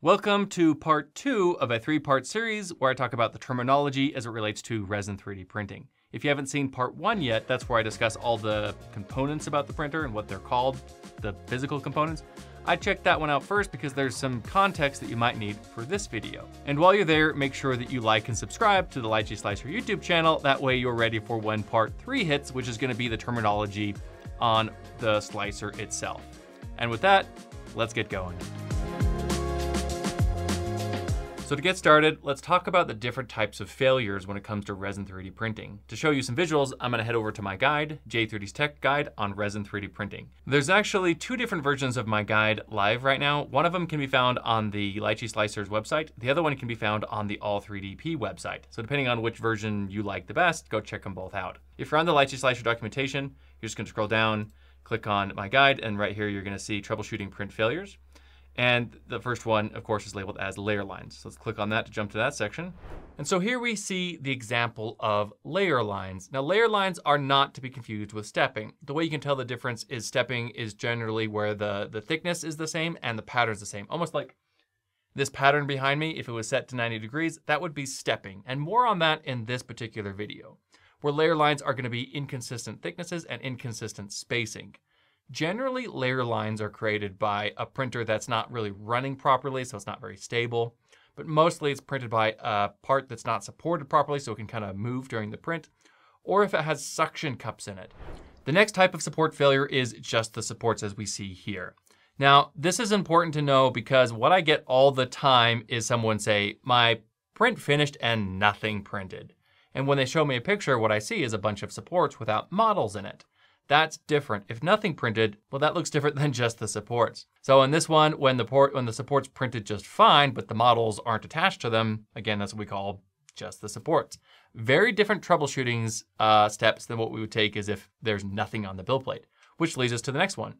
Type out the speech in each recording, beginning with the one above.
Welcome to part two of a three part series where I talk about the terminology as it relates to resin 3D printing. If you haven't seen part one yet, that's where I discuss all the components about the printer and what they're called, the physical components. I checked that one out first because there's some context that you might need for this video. And while you're there, make sure that you like and subscribe to the Lychee Slicer YouTube channel. That way you're ready for when part three hits, which is gonna be the terminology on the slicer itself. And with that, let's get going. So to get started, let's talk about the different types of failures when it comes to resin 3D printing. To show you some visuals, I'm gonna head over to my guide, J3D's Tech Guide on resin 3D printing. There's actually two different versions of my guide live right now. One of them can be found on the Lychee Slicers website. The other one can be found on the All3DP website. So depending on which version you like the best, go check them both out. If you're on the Lychee Slicer documentation, you're just gonna scroll down, click on my guide, and right here you're gonna see troubleshooting print failures. And the first one, of course, is labeled as layer lines. So let's click on that to jump to that section. And so here we see the example of layer lines. Now layer lines are not to be confused with stepping. The way you can tell the difference is stepping is generally where the, the thickness is the same and the pattern is the same. Almost like this pattern behind me, if it was set to 90 degrees, that would be stepping. And more on that in this particular video, where layer lines are gonna be inconsistent thicknesses and inconsistent spacing. Generally, layer lines are created by a printer that's not really running properly, so it's not very stable. But mostly it's printed by a part that's not supported properly, so it can kind of move during the print, or if it has suction cups in it. The next type of support failure is just the supports as we see here. Now, this is important to know because what I get all the time is someone say, my print finished and nothing printed. And when they show me a picture, what I see is a bunch of supports without models in it. That's different. If nothing printed, well, that looks different than just the supports. So in this one, when the port when the supports printed just fine, but the models aren't attached to them, again, that's what we call just the supports. Very different troubleshooting uh, steps than what we would take is if there's nothing on the build plate, which leads us to the next one.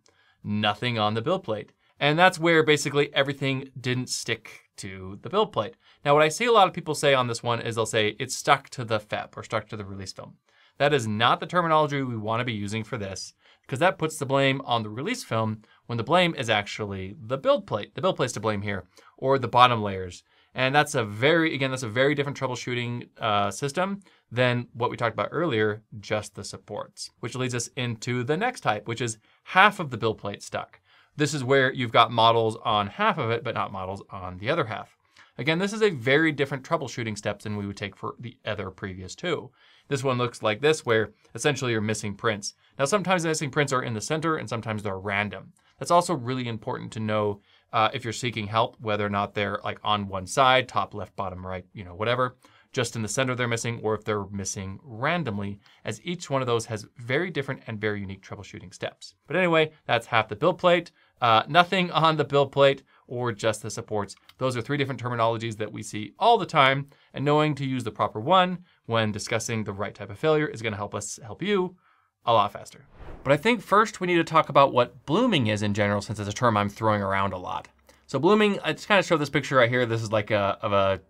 Nothing on the build plate. And that's where basically everything didn't stick to the build plate. Now, what I see a lot of people say on this one is they'll say it's stuck to the FEP or stuck to the release film. That is not the terminology we want to be using for this, because that puts the blame on the release film when the blame is actually the build plate. The build plate's to blame here, or the bottom layers. And that's a very, again, that's a very different troubleshooting uh, system than what we talked about earlier, just the supports. Which leads us into the next type, which is half of the build plate stuck. This is where you've got models on half of it, but not models on the other half. Again, this is a very different troubleshooting steps than we would take for the other previous two. This one looks like this, where essentially you're missing prints. Now, sometimes the missing prints are in the center and sometimes they're random. That's also really important to know uh, if you're seeking help, whether or not they're like on one side, top, left, bottom, right, you know, whatever, just in the center they're missing, or if they're missing randomly, as each one of those has very different and very unique troubleshooting steps. But anyway, that's half the build plate. Uh, nothing on the build plate or just the supports. Those are three different terminologies that we see all the time, and knowing to use the proper one when discussing the right type of failure is gonna help us help you a lot faster. But I think first we need to talk about what blooming is in general, since it's a term I'm throwing around a lot. So blooming, I just kind of show this picture right here. This is like a, of a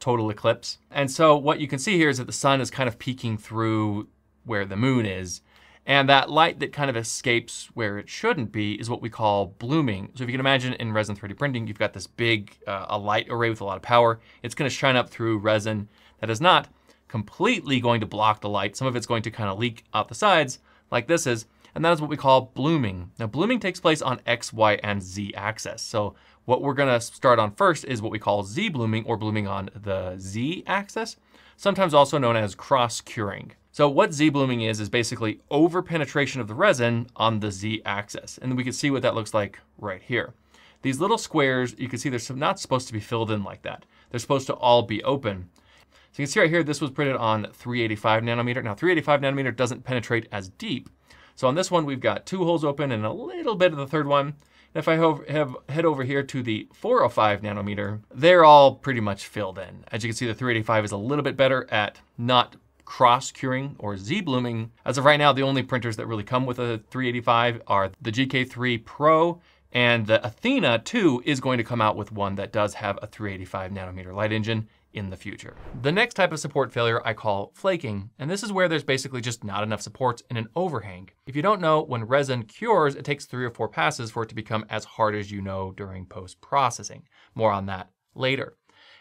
total eclipse. And so what you can see here is that the sun is kind of peeking through where the moon is. And that light that kind of escapes where it shouldn't be is what we call blooming. So if you can imagine in resin 3D printing, you've got this big uh, a light array with a lot of power. It's gonna shine up through resin that is not completely going to block the light. Some of it's going to kind of leak out the sides like this is, and that is what we call blooming. Now blooming takes place on X, Y, and Z axis. So what we're gonna start on first is what we call Z blooming or blooming on the Z axis, sometimes also known as cross curing. So what Z blooming is, is basically over penetration of the resin on the Z axis. And we can see what that looks like right here. These little squares, you can see they're not supposed to be filled in like that. They're supposed to all be open. So you can see right here, this was printed on 385 nanometer. Now 385 nanometer doesn't penetrate as deep. So on this one, we've got two holes open and a little bit of the third one. And if I have, head over here to the 405 nanometer, they're all pretty much filled in. As you can see, the 385 is a little bit better at not cross curing or Z blooming. As of right now, the only printers that really come with a 385 are the GK3 Pro and the Athena 2 is going to come out with one that does have a 385 nanometer light engine in the future. The next type of support failure I call flaking, and this is where there's basically just not enough supports in an overhang. If you don't know, when resin cures, it takes three or four passes for it to become as hard as you know during post-processing. More on that later.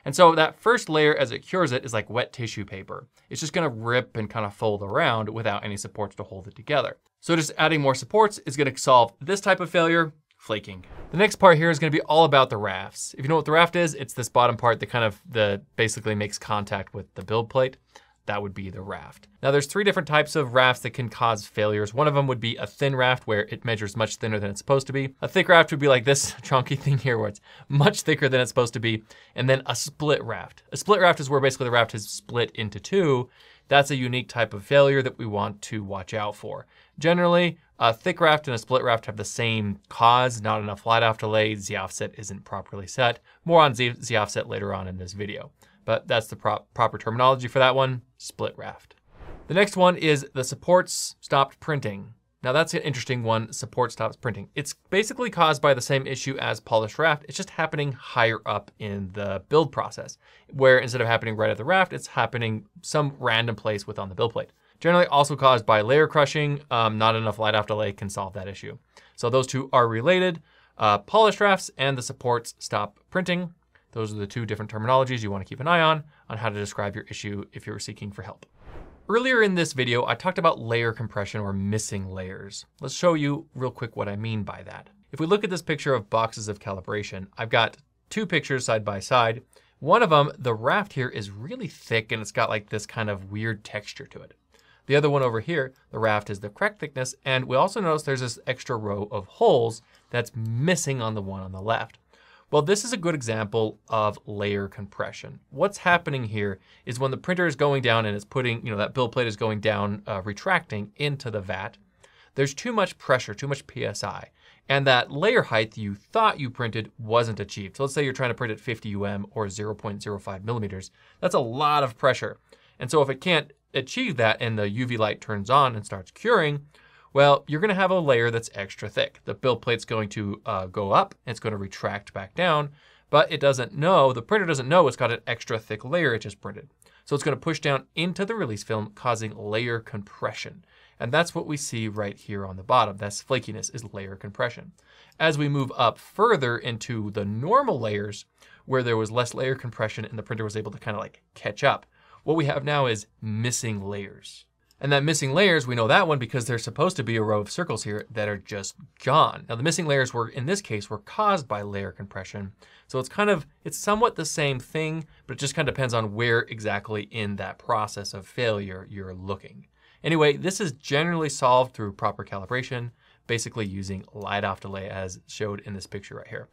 And so that first layer as it cures it is like wet tissue paper. It's just gonna rip and kind of fold around without any supports to hold it together. So just adding more supports is gonna solve this type of failure, flaking. The next part here is gonna be all about the rafts. If you know what the raft is, it's this bottom part that kind of the basically makes contact with the build plate that would be the raft. Now there's three different types of rafts that can cause failures. One of them would be a thin raft where it measures much thinner than it's supposed to be. A thick raft would be like this chunky thing here where it's much thicker than it's supposed to be. And then a split raft. A split raft is where basically the raft is split into two. That's a unique type of failure that we want to watch out for. Generally, a thick raft and a split raft have the same cause, not enough light off delay, Z offset isn't properly set. More on Z, Z offset later on in this video but that's the pro proper terminology for that one, split raft. The next one is the supports stopped printing. Now that's an interesting one, support stops printing. It's basically caused by the same issue as polished raft, it's just happening higher up in the build process, where instead of happening right at the raft, it's happening some random place within the build plate. Generally also caused by layer crushing, um, not enough light off delay can solve that issue. So those two are related. Uh, polished rafts and the supports stop printing. Those are the two different terminologies you want to keep an eye on on how to describe your issue if you're seeking for help. Earlier in this video, I talked about layer compression or missing layers. Let's show you real quick what I mean by that. If we look at this picture of boxes of calibration, I've got two pictures side by side. One of them, the raft here is really thick and it's got like this kind of weird texture to it. The other one over here, the raft is the correct thickness, and we also notice there's this extra row of holes that's missing on the one on the left. Well, this is a good example of layer compression. What's happening here is when the printer is going down and it's putting, you know, that build plate is going down, uh, retracting into the vat, there's too much pressure, too much PSI. And that layer height you thought you printed wasn't achieved. So let's say you're trying to print at 50 UM or 0.05 millimeters. That's a lot of pressure. And so if it can't achieve that and the UV light turns on and starts curing, well, you're gonna have a layer that's extra thick. The build plate's going to uh, go up, it's gonna retract back down, but it doesn't know, the printer doesn't know it's got an extra thick layer it just printed. So it's gonna push down into the release film, causing layer compression. And that's what we see right here on the bottom. That's flakiness, is layer compression. As we move up further into the normal layers, where there was less layer compression and the printer was able to kind of like catch up, what we have now is missing layers. And that missing layers, we know that one because there's supposed to be a row of circles here that are just gone. Now the missing layers were, in this case, were caused by layer compression. So it's kind of, it's somewhat the same thing, but it just kind of depends on where exactly in that process of failure you're looking. Anyway, this is generally solved through proper calibration, basically using light off delay as showed in this picture right here.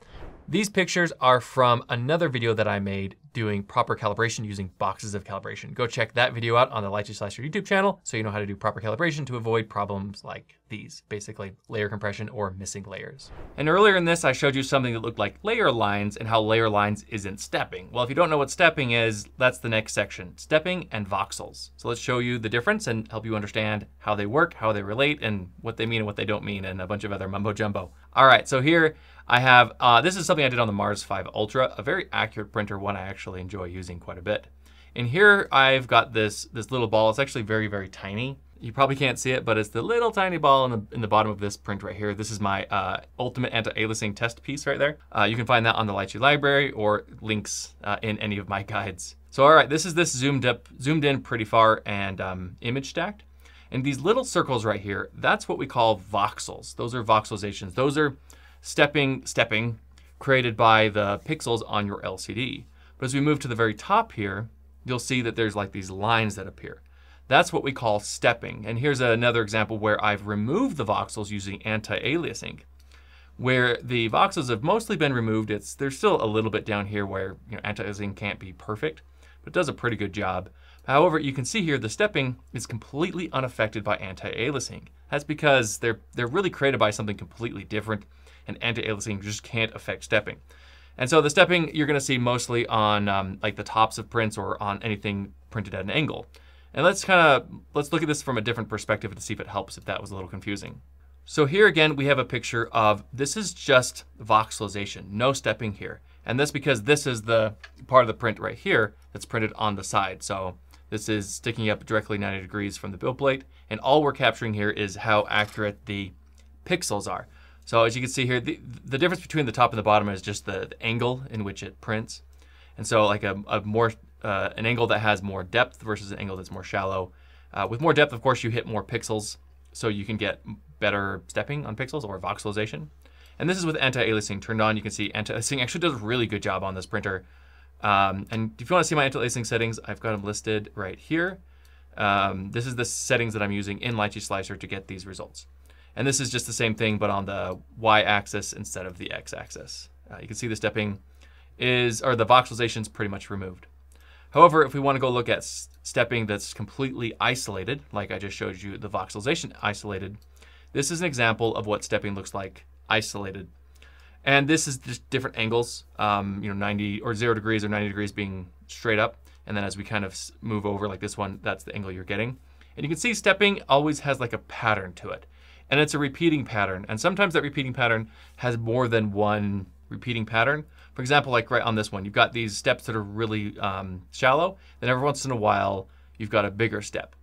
These pictures are from another video that I made doing proper calibration using boxes of calibration. Go check that video out on the Lychee Slicer YouTube channel so you know how to do proper calibration to avoid problems like these, basically layer compression or missing layers. And earlier in this, I showed you something that looked like layer lines and how layer lines isn't stepping. Well, if you don't know what stepping is, that's the next section, stepping and voxels. So let's show you the difference and help you understand how they work, how they relate, and what they mean and what they don't mean, and a bunch of other mumbo jumbo. All right, so here I have, uh, this is something I did on the Mars 5 Ultra, a very accurate printer, one I actually enjoy using quite a bit. And here I've got this, this little ball. It's actually very, very tiny. You probably can't see it, but it's the little tiny ball in the, in the bottom of this print right here. This is my uh, ultimate anti-aliasing test piece right there. Uh, you can find that on the Lychee library or links uh, in any of my guides. So all right, this is this zoomed up, zoomed in pretty far and um, image stacked. And these little circles right here, that's what we call voxels. Those are voxelizations. Those are stepping, stepping created by the pixels on your LCD. But as we move to the very top here, you'll see that there's like these lines that appear. That's what we call stepping. And here's another example where I've removed the voxels using anti-aliasing. Where the voxels have mostly been removed, it's there's still a little bit down here where you know, anti-aliasing can't be perfect, but it does a pretty good job. However, you can see here the stepping is completely unaffected by anti-aliasing. That's because they're, they're really created by something completely different and anti-aliasing just can't affect stepping. And so the stepping you're going to see mostly on um, like the tops of prints or on anything printed at an angle. And let's kind of let's look at this from a different perspective to see if it helps if that was a little confusing. So here again we have a picture of this is just voxelization, no stepping here. And that's because this is the part of the print right here that's printed on the side. So this is sticking up directly 90 degrees from the build plate. And all we're capturing here is how accurate the pixels are. So as you can see here, the, the difference between the top and the bottom is just the, the angle in which it prints. And so like a, a more, uh, an angle that has more depth versus an angle that's more shallow. Uh, with more depth, of course, you hit more pixels, so you can get better stepping on pixels or voxelization. And this is with anti-aliasing turned on. You can see anti-aliasing actually does a really good job on this printer. Um, and if you want to see my anti-aliasing settings, I've got them listed right here. Um, this is the settings that I'm using in Lychee Slicer to get these results. And this is just the same thing, but on the y-axis instead of the x-axis. Uh, you can see the stepping is, or the voxelization is pretty much removed. However, if we want to go look at stepping that's completely isolated, like I just showed you the voxelization isolated, this is an example of what stepping looks like isolated. And this is just different angles, um, you know, 90 or zero degrees or 90 degrees being straight up. And then as we kind of move over like this one, that's the angle you're getting. And you can see stepping always has like a pattern to it. And it's a repeating pattern. And sometimes that repeating pattern has more than one repeating pattern. For example, like right on this one, you've got these steps that are really um, shallow. Then every once in a while, you've got a bigger step.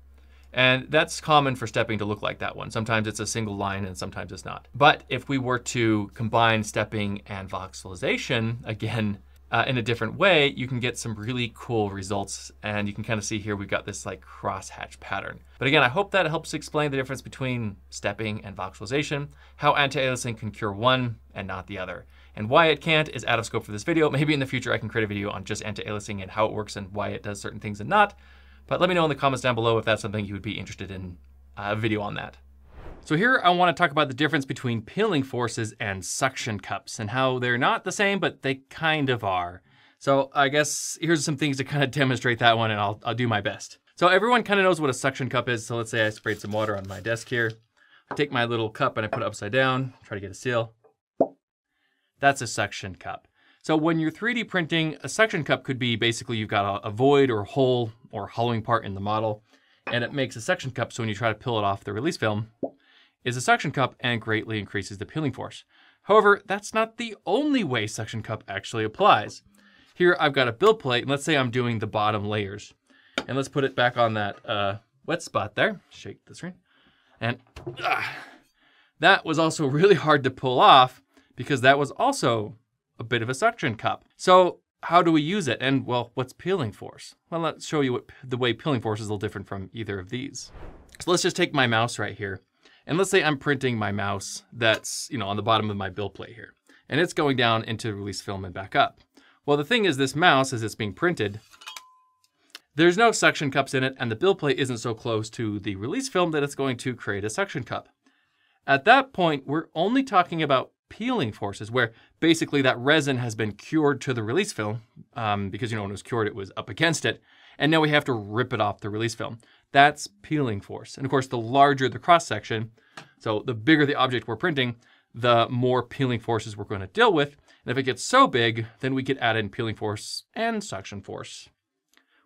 And that's common for stepping to look like that one. Sometimes it's a single line and sometimes it's not. But if we were to combine stepping and voxelization, again, uh, in a different way, you can get some really cool results. And you can kind of see here, we've got this like crosshatch pattern. But again, I hope that helps explain the difference between stepping and voxelization, how anti-aliasing can cure one and not the other. And why it can't is out of scope for this video. Maybe in the future I can create a video on just anti-aliasing and how it works and why it does certain things and not. But let me know in the comments down below if that's something you would be interested in uh, a video on that. So here I want to talk about the difference between peeling forces and suction cups and how they're not the same, but they kind of are. So I guess here's some things to kind of demonstrate that one and I'll, I'll do my best. So everyone kind of knows what a suction cup is. So let's say I sprayed some water on my desk here. I take my little cup and I put it upside down, try to get a seal. That's a suction cup. So when you're 3D printing, a suction cup could be basically you've got a, a void or hole or hollowing part in the model, and it makes a suction cup so when you try to peel it off the release film, is a suction cup and greatly increases the peeling force. However, that's not the only way suction cup actually applies. Here I've got a build plate, and let's say I'm doing the bottom layers. And let's put it back on that uh, wet spot there. Shake the screen. And uh, that was also really hard to pull off because that was also a bit of a suction cup. So how do we use it? And well, what's peeling force? Well, let's show you what the way peeling force is a little different from either of these. So let's just take my mouse right here. And let's say I'm printing my mouse that's, you know, on the bottom of my build plate here. And it's going down into release film and back up. Well, the thing is this mouse, as it's being printed, there's no suction cups in it and the build plate isn't so close to the release film that it's going to create a suction cup. At that point, we're only talking about peeling forces, where basically that resin has been cured to the release film, um, because you know when it was cured, it was up against it, and now we have to rip it off the release film. That's peeling force. And of course, the larger the cross section, so the bigger the object we're printing, the more peeling forces we're going to deal with. And if it gets so big, then we could add in peeling force and suction force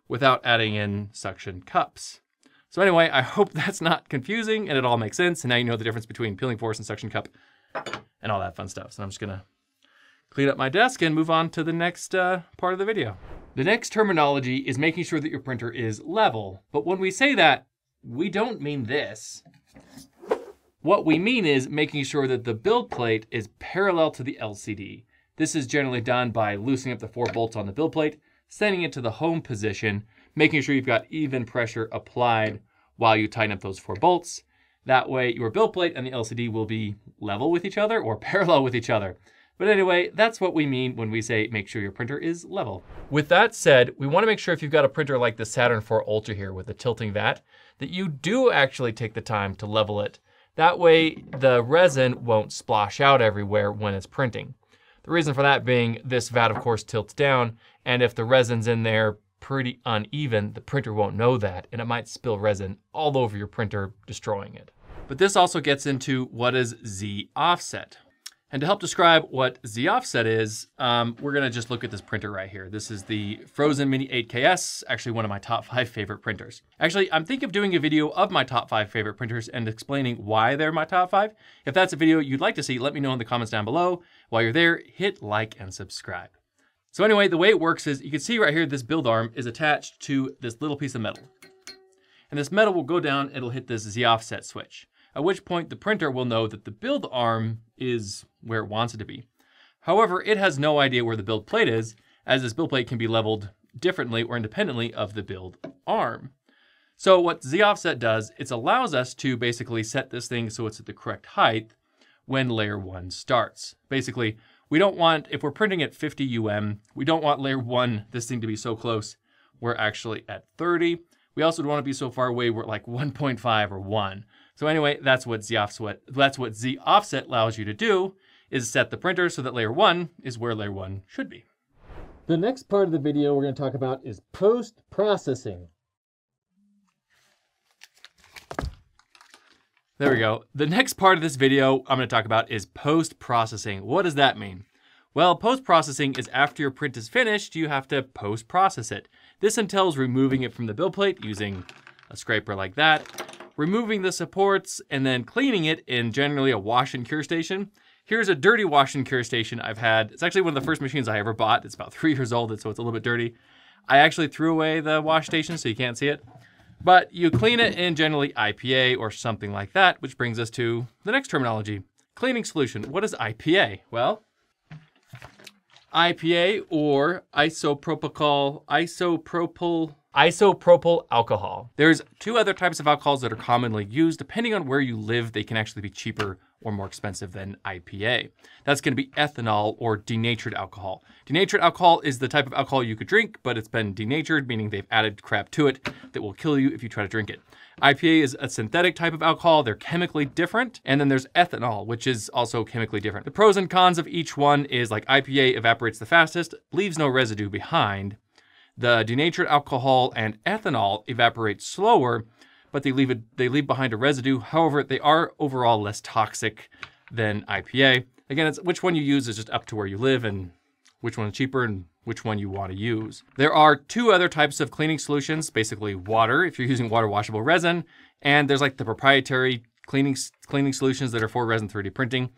without adding in suction cups. So anyway, I hope that's not confusing and it all makes sense. And now you know the difference between peeling force and suction cup and all that fun stuff. So I'm just gonna clean up my desk and move on to the next uh, part of the video. The next terminology is making sure that your printer is level. But when we say that, we don't mean this. What we mean is making sure that the build plate is parallel to the LCD. This is generally done by loosening up the four bolts on the build plate, sending it to the home position, making sure you've got even pressure applied while you tighten up those four bolts, that way your build plate and the LCD will be level with each other or parallel with each other. But anyway, that's what we mean when we say make sure your printer is level. With that said, we wanna make sure if you've got a printer like the Saturn 4 Ultra here with the tilting vat, that you do actually take the time to level it. That way the resin won't splash out everywhere when it's printing. The reason for that being this vat of course tilts down and if the resin's in there pretty uneven, the printer won't know that, and it might spill resin all over your printer, destroying it. But this also gets into what is Z offset. And to help describe what Z offset is, um, we're gonna just look at this printer right here. This is the Phrozen Mini 8KS, actually one of my top five favorite printers. Actually, I'm thinking of doing a video of my top five favorite printers and explaining why they're my top five. If that's a video you'd like to see, let me know in the comments down below. While you're there, hit like and subscribe. So anyway, the way it works is you can see right here, this build arm is attached to this little piece of metal. And this metal will go down, it'll hit this Z offset switch, at which point the printer will know that the build arm is where it wants it to be. However, it has no idea where the build plate is, as this build plate can be leveled differently or independently of the build arm. So what Z offset does, it allows us to basically set this thing so it's at the correct height when layer one starts. Basically, we don't want, if we're printing at 50 UM, we don't want layer one, this thing to be so close, we're actually at 30. We also don't want to be so far away, we're like 1.5 or one. So anyway, that's what Z offset, that's what Z offset allows you to do, is set the printer so that layer one is where layer one should be. The next part of the video we're going to talk about is post-processing. There we go. The next part of this video I'm going to talk about is post-processing. What does that mean? Well, post-processing is after your print is finished, you have to post-process it. This entails removing it from the build plate using a scraper like that, removing the supports, and then cleaning it in generally a wash and cure station. Here's a dirty wash and cure station I've had. It's actually one of the first machines I ever bought. It's about three years old, so it's a little bit dirty. I actually threw away the wash station so you can't see it. But you clean it in generally IPA or something like that, which brings us to the next terminology. Cleaning solution. What is IPA? Well, IPA or isopropyl isopropyl isopropyl alcohol. There's two other types of alcohols that are commonly used. Depending on where you live, they can actually be cheaper or more expensive than IPA. That's going to be ethanol or denatured alcohol. Denatured alcohol is the type of alcohol you could drink, but it's been denatured, meaning they've added crap to it that will kill you if you try to drink it. IPA is a synthetic type of alcohol. They're chemically different. And then there's ethanol, which is also chemically different. The pros and cons of each one is like IPA evaporates the fastest, leaves no residue behind. The denatured alcohol and ethanol evaporate slower, but they leave, it they leave behind a residue. However, they are overall less toxic than IPA. Again, it's which one you use is just up to where you live and which one is cheaper and which one you want to use. There are two other types of cleaning solutions, basically water, if you're using water washable resin, and there's like the proprietary cleaning, cleaning solutions that are for resin 3D printing.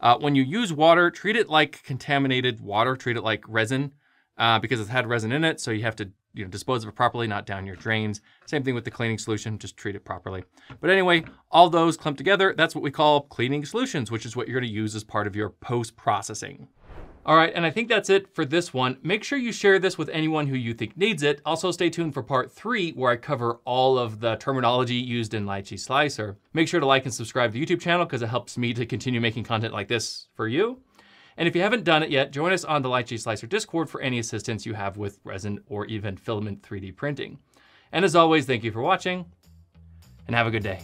Uh, when you use water, treat it like contaminated water, treat it like resin uh, because it's had resin in it, so you have to you know, dispose of it properly, not down your drains. Same thing with the cleaning solution, just treat it properly. But anyway, all those clumped together, that's what we call cleaning solutions, which is what you're gonna use as part of your post-processing. All right, and I think that's it for this one. Make sure you share this with anyone who you think needs it. Also stay tuned for part three, where I cover all of the terminology used in Lychee Slicer. Make sure to like and subscribe to the YouTube channel because it helps me to continue making content like this for you. And if you haven't done it yet, join us on the Lychee Slicer Discord for any assistance you have with resin or even filament 3D printing. And as always, thank you for watching and have a good day.